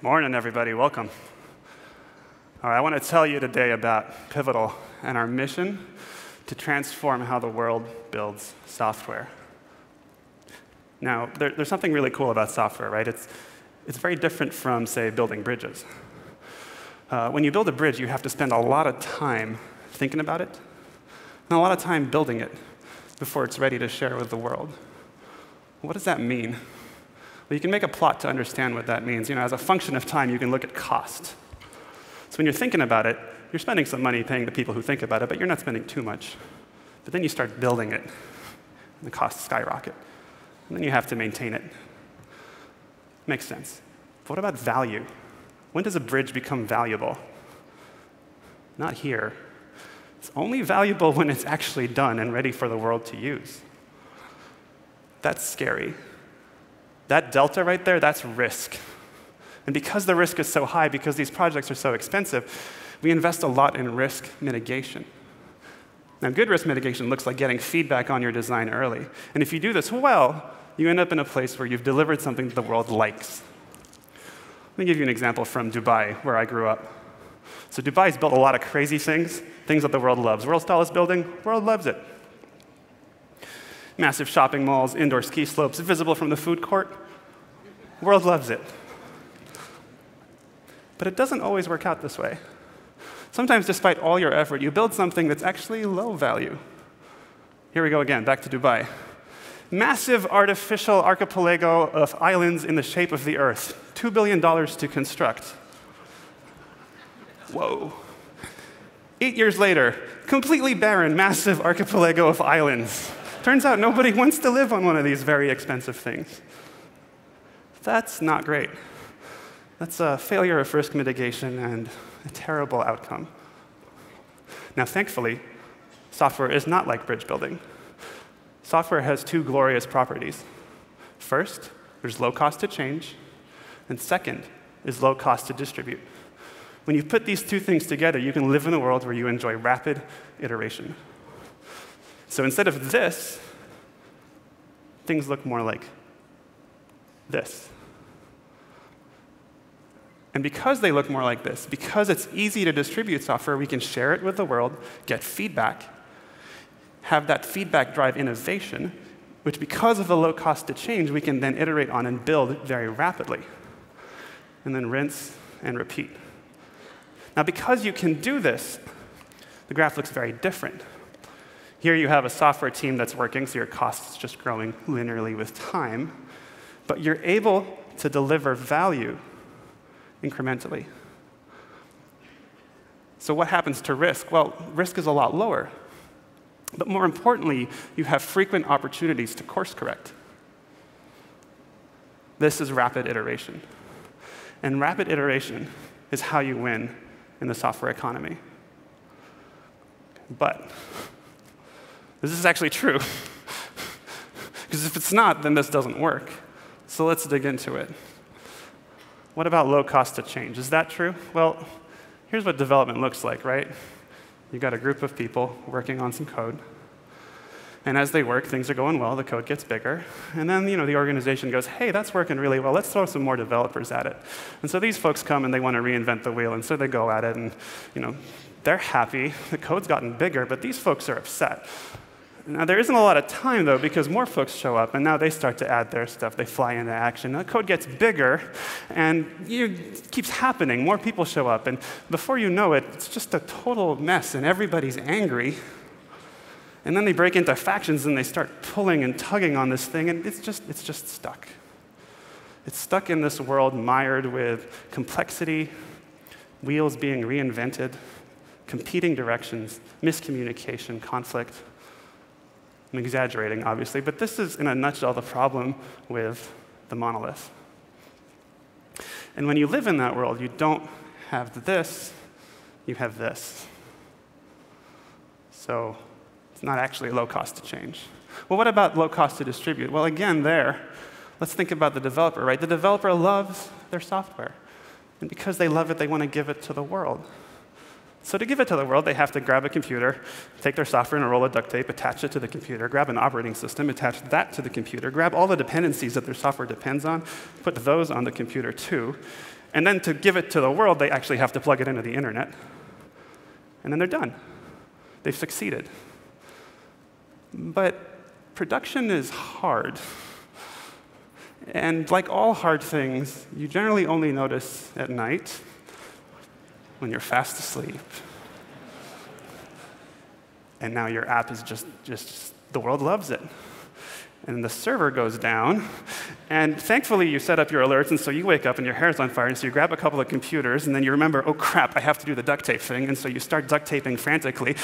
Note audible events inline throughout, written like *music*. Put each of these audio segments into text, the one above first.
Morning, everybody. Welcome. All right, I want to tell you today about Pivotal and our mission to transform how the world builds software. Now, there, there's something really cool about software, right? It's, it's very different from, say, building bridges. Uh, when you build a bridge, you have to spend a lot of time thinking about it, and a lot of time building it before it's ready to share with the world. What does that mean? Well, you can make a plot to understand what that means. You know, as a function of time, you can look at cost. So when you're thinking about it, you're spending some money paying the people who think about it, but you're not spending too much. But then you start building it, and the costs skyrocket. And then you have to maintain it. Makes sense. But what about value? When does a bridge become valuable? Not here. It's only valuable when it's actually done and ready for the world to use. That's scary. That delta right there, that's risk. And because the risk is so high, because these projects are so expensive, we invest a lot in risk mitigation. Now, good risk mitigation looks like getting feedback on your design early. And if you do this well, you end up in a place where you've delivered something that the world likes. Let me give you an example from Dubai, where I grew up. So Dubai's built a lot of crazy things, things that the world loves. World's tallest building, world loves it. Massive shopping malls, indoor ski slopes, visible from the food court, world loves it. But it doesn't always work out this way. Sometimes, despite all your effort, you build something that's actually low value. Here we go again, back to Dubai. Massive artificial archipelago of islands in the shape of the Earth, $2 billion to construct. Whoa. Eight years later, completely barren, massive archipelago of islands. Turns out nobody wants to live on one of these very expensive things. That's not great. That's a failure of risk mitigation and a terrible outcome. Now, thankfully, software is not like bridge building. Software has two glorious properties. First, there's low cost to change, and second is low cost to distribute. When you put these two things together, you can live in a world where you enjoy rapid iteration. So instead of this, things look more like this. And because they look more like this, because it's easy to distribute software, we can share it with the world, get feedback, have that feedback drive innovation, which, because of the low cost to change, we can then iterate on and build very rapidly. And then rinse and repeat. Now, because you can do this, the graph looks very different. Here you have a software team that's working, so your cost is just growing linearly with time, but you're able to deliver value incrementally. So, what happens to risk? Well, risk is a lot lower. But more importantly, you have frequent opportunities to course correct. This is rapid iteration. And rapid iteration is how you win in the software economy. But this is actually true. *laughs* Because if it's not, then this doesn't work. So let's dig into it. What about low cost to change? Is that true? Well, here's what development looks like, right? You've got a group of people working on some code. And as they work, things are going well, the code gets bigger. And then, you know, the organization goes, hey, that's working really well, let's throw some more developers at it. And so these folks come and they want to reinvent the wheel, and so they go at it, and, you know, they're happy, the code's gotten bigger, but these folks are upset. Now, there isn't a lot of time, though, because more folks show up, and now they start to add their stuff. They fly into action. The code gets bigger, and it keeps happening. More people show up, and before you know it, it's just a total mess, and everybody's angry. And then they break into factions, and they start pulling and tugging on this thing, and it's just, it's just stuck. It's stuck in this world mired with complexity, wheels being reinvented, competing directions, miscommunication, conflict. I'm exaggerating, obviously, but this is, in a nutshell, the problem with the monolith. And when you live in that world, you don't have this, you have this. So it's not actually low cost to change. Well, what about low cost to distribute? Well, again, there, let's think about the developer, right? The developer loves their software. And because they love it, they want to give it to the world. So to give it to the world, they have to grab a computer, take their software and a roll of duct tape, attach it to the computer, grab an operating system, attach that to the computer, grab all the dependencies that their software depends on, put those on the computer too, And then to give it to the world, they actually have to plug it into the internet. And then they're done. They've succeeded. But production is hard. And like all hard things, you generally only notice at night when you're fast asleep. And now your app is just, just the world loves it and the server goes down. And thankfully, you set up your alerts, and so you wake up and your hair's on fire, and so you grab a couple of computers, and then you remember, oh crap, I have to do the duct tape thing, and so you start duct taping frantically,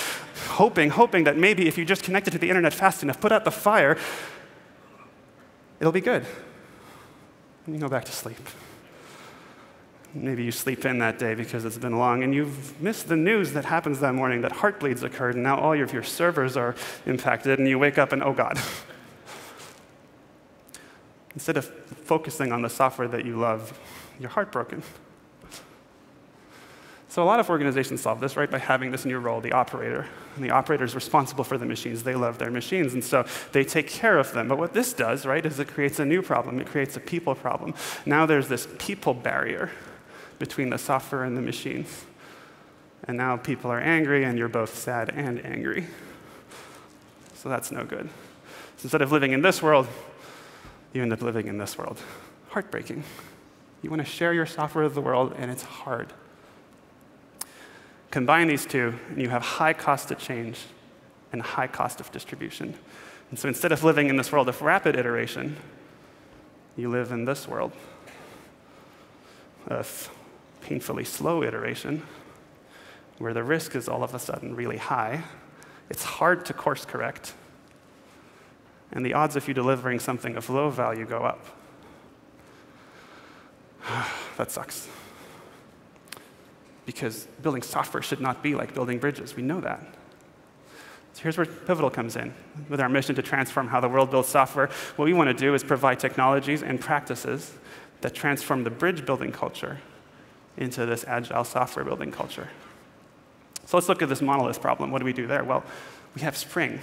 hoping, hoping that maybe if you just connect it to the internet fast enough, put out the fire, it'll be good. And you go back to sleep. Maybe you sleep in that day because it's been long and you've missed the news that happens that morning that heartbleeds occurred and now all of your servers are impacted and you wake up and oh God, *laughs* Instead of focusing on the software that you love, you're heartbroken. So a lot of organizations solve this, right, by having this new role, the operator. And the operator is responsible for the machines. They love their machines, and so they take care of them. But what this does, right, is it creates a new problem. It creates a people problem. Now there's this people barrier between the software and the machines. And now people are angry, and you're both sad and angry. So that's no good. So instead of living in this world, you end up living in this world. Heartbreaking. You want to share your software with the world, and it's hard. Combine these two, and you have high cost of change and high cost of distribution. And so instead of living in this world of rapid iteration, you live in this world of painfully slow iteration, where the risk is all of a sudden really high. It's hard to course correct, and the odds of you delivering something of low value go up. *sighs* that sucks. Because building software should not be like building bridges. We know that. So here's where Pivotal comes in. With our mission to transform how the world builds software, what we want to do is provide technologies and practices that transform the bridge building culture into this agile software building culture. So let's look at this monolith problem. What do we do there? Well, we have Spring,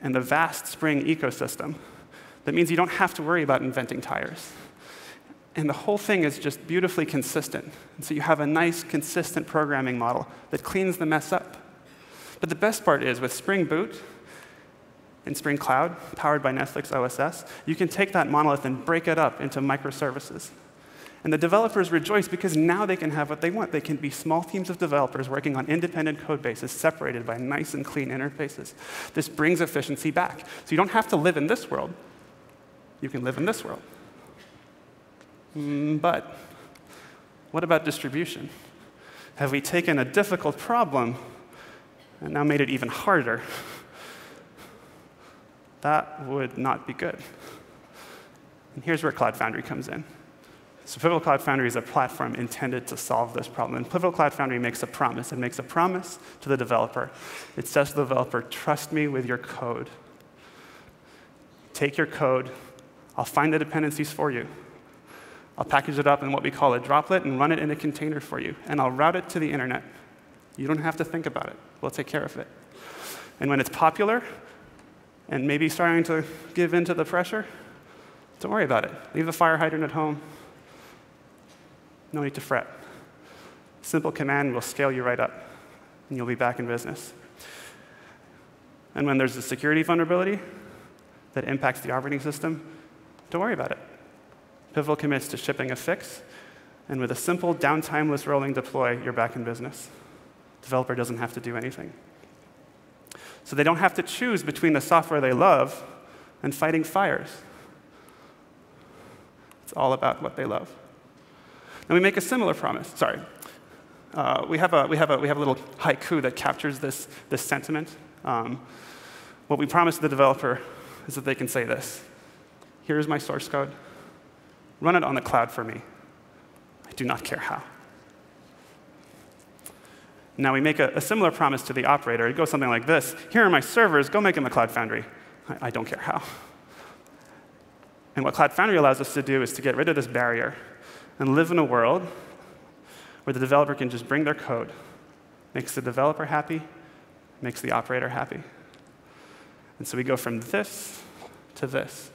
and the vast Spring ecosystem. That means you don't have to worry about inventing tires. And the whole thing is just beautifully consistent. And so you have a nice, consistent programming model that cleans the mess up. But the best part is with Spring Boot and Spring Cloud, powered by Netflix OSS, you can take that monolith and break it up into microservices. And the developers rejoice because now they can have what they want. They can be small teams of developers working on independent code bases separated by nice and clean interfaces. This brings efficiency back. So you don't have to live in this world. You can live in this world. Mm, but what about distribution? Have we taken a difficult problem and now made it even harder? That would not be good. And here's where Cloud Foundry comes in. So Pivotal Cloud Foundry is a platform intended to solve this problem. And Pivotal Cloud Foundry makes a promise. It makes a promise to the developer. It says to the developer, trust me with your code. Take your code. I'll find the dependencies for you. I'll package it up in what we call a droplet and run it in a container for you. And I'll route it to the internet. You don't have to think about it. We'll take care of it. And when it's popular and maybe starting to give in to the pressure, don't worry about it. Leave the fire hydrant at home. No need to fret. Simple command will scale you right up, and you'll be back in business. And when there's a security vulnerability that impacts the operating system, don't worry about it. Pivotal commits to shipping a fix, and with a simple downtimeless rolling deploy, you're back in business. Developer doesn't have to do anything. So they don't have to choose between the software they love and fighting fires. It's all about what they love. And we make a similar promise. Sorry. Uh, we, have a, we, have a, we have a little haiku that captures this, this sentiment. Um, what we promise the developer is that they can say this Here's my source code. Run it on the cloud for me. I do not care how. Now we make a, a, similar promise to the operator. It goes something like this Here are my servers, go make them a Cloud Foundry. I, I don't care how. And what Cloud Foundry allows us to do is to get rid of this barrier and live in a world where the developer can just bring their code, makes the developer happy, makes the operator happy. And so we go from this to this.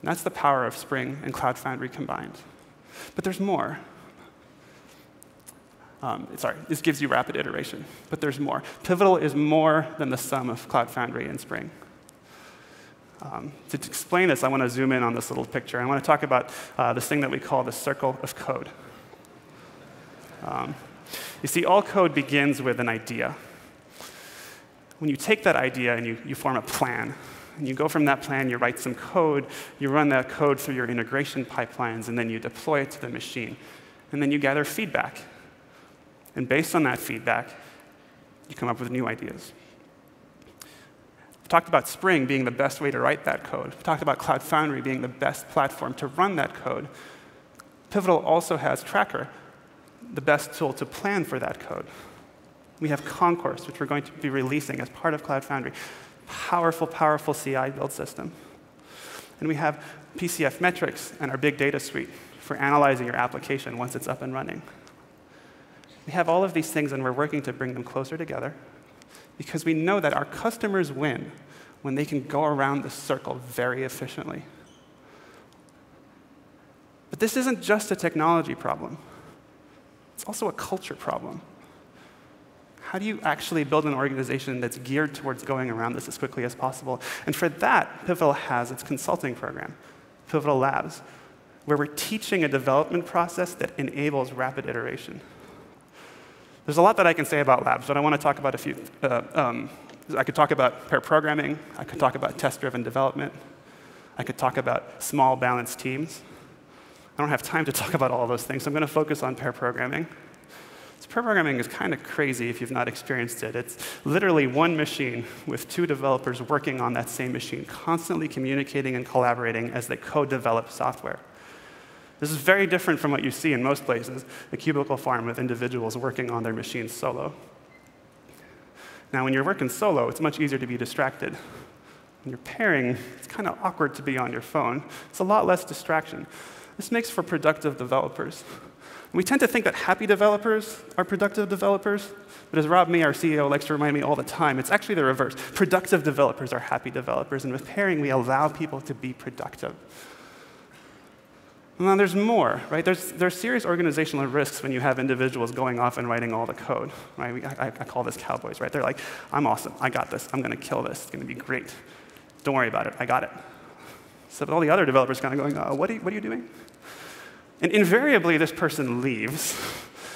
And that's the power of Spring and Cloud Foundry combined. But there's more. Um, sorry, this gives you rapid iteration, but there's more. Pivotal is more than the sum of Cloud Foundry and Spring. Um, to, explain this, I want to zoom in on this little picture. I want to talk about uh, this thing that we call the circle of code. Um, you see, all code begins with an idea. When you take that idea and you, you form a plan, and you go from that plan, you write some code, you run that code through your integration pipelines, and then you deploy it to the machine. And then you gather feedback. And based on that feedback, you come up with new ideas. I've talked about Spring being the best way to write that code. I've talked about Cloud Foundry being the best platform to run that code. Pivotal also has Tracker, the best tool to plan for that code. We have Concourse, which we're going to be releasing as part of Cloud Foundry. Powerful, powerful CI build system. And we have PCF metrics and our big data suite for analyzing your application once it's up and running. We have all of these things, and we're working to bring them closer together because we know that our customers win when they can go around the circle very efficiently. But this isn't just a technology problem, it's also a culture problem. How do you actually build an organization that's geared towards going around this as quickly as possible? And for that, Pivotal has its consulting program, Pivotal Labs, where we're teaching a development process that enables rapid iteration. There's a lot that I can say about labs, but I want to talk about a few. Uh, um, I could talk about pair programming. I could talk about test-driven development. I could talk about small, balanced teams. I don't have time to talk about all those things, so I'm going to focus on pair programming. So pair programming is kind of crazy if you've not experienced it. It's literally one machine with two developers working on that same machine, constantly communicating and collaborating as they co-develop software. This is very different from what you see in most places, a cubicle farm with individuals working on their machines solo. Now, when you're working solo, it's much easier to be distracted. When you're pairing, it's kind of awkward to be on your phone. It's a lot less distraction. This makes for productive developers. We tend to think that happy developers are productive developers, but as Rob Mee, our CEO, likes to remind me all the time, it's actually the reverse. Productive developers are happy developers, and with pairing, we allow people to be productive. Now, there's more, right? There's, there's serious organizational risks when you have individuals going off and writing all the code, right? We, I, I, call this cowboys, right? They're like, I'm awesome. I got this. I'm going to kill this. It's going to be great. Don't worry about it. I got it. So all the other developers kind of going, uh, what, are you, what are you doing? And invariably, this person leaves,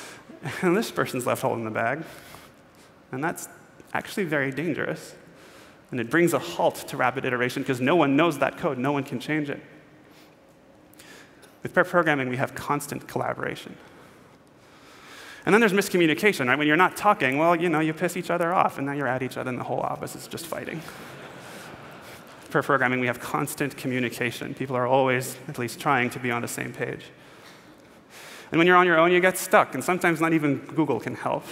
*laughs* and this person's left holding the bag. And that's actually very dangerous. And it brings a halt to rapid iteration because no one knows that code, no one can change it. With pair programming, we have constant collaboration. And then there's miscommunication, right? When you're not talking, well, you know, you piss each other off, and now you're at each other, and the whole office is just fighting. *laughs* pair programming, we have constant communication. People are always at least trying to be on the same page. And when you're on your own, you get stuck, and sometimes not even Google can help.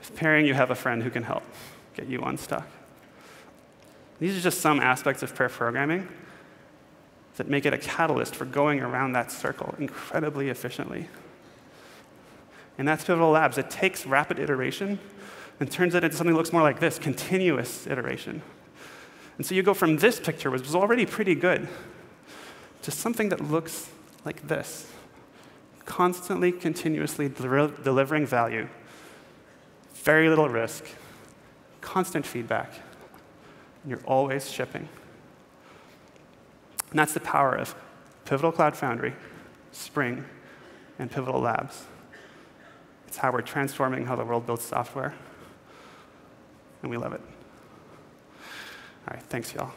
With pairing, you have a friend who can help get you unstuck. These are just some aspects of pair programming that make it a catalyst for going around that circle incredibly efficiently. And that's Pivotal Labs. It takes rapid iteration and turns it into something that looks more like this continuous iteration. And so you go from this picture, which was already pretty good, to something that looks like this constantly, continuously delivering value, very little risk, constant feedback, and you're always shipping. And that's the power of Pivotal Cloud Foundry, Spring, and Pivotal Labs. It's how we're transforming how the world builds software, and we love it. All right, thanks, y'all.